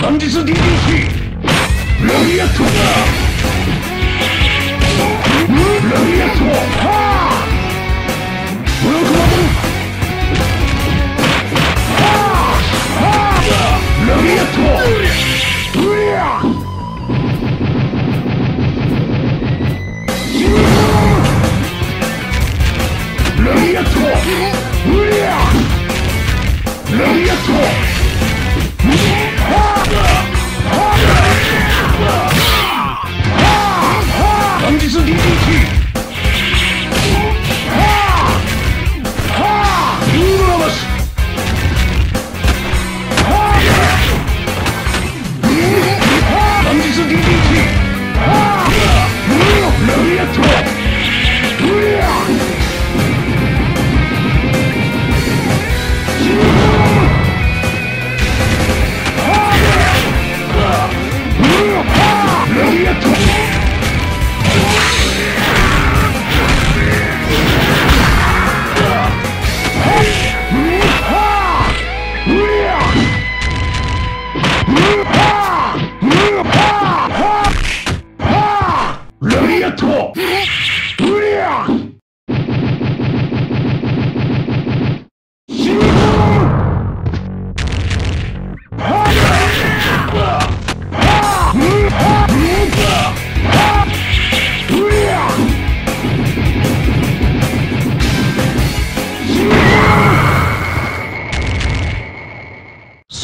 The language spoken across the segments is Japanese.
넌지수 DDT! 러비아토! ラリアット!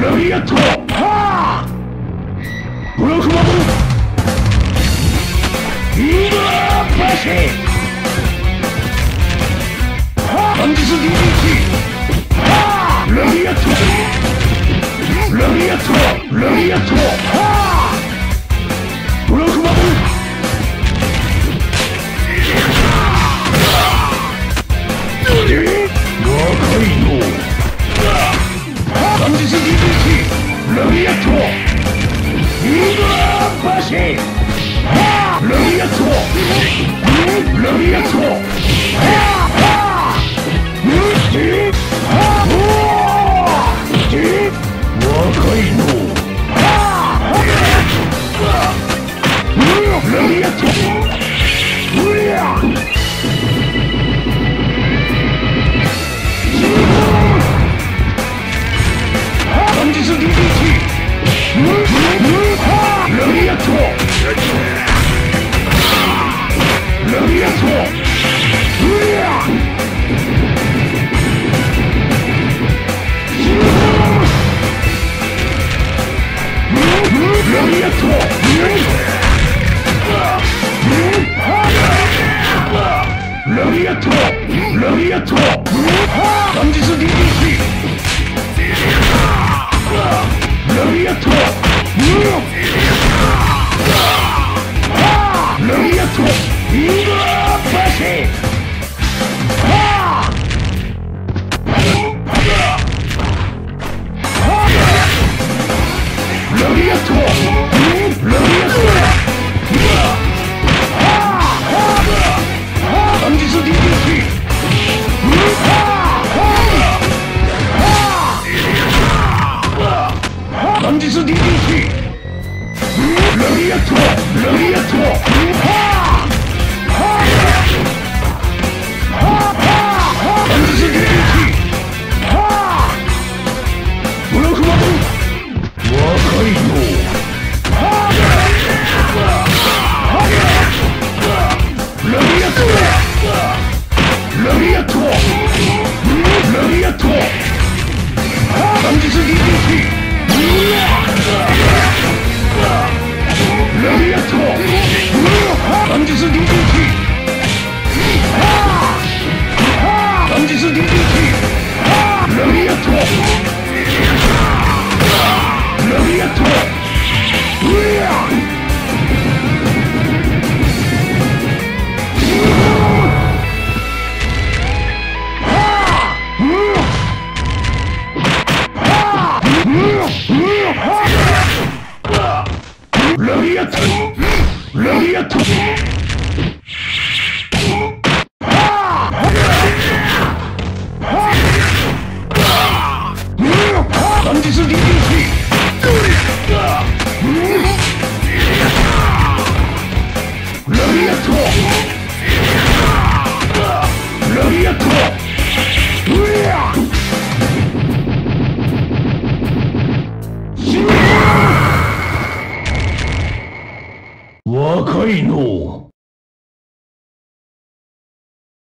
ラビアットはあフラフマブイーバーパシーハンディス DDT はあラビアットラビアットラビアットいラリアッ若い。のラリアット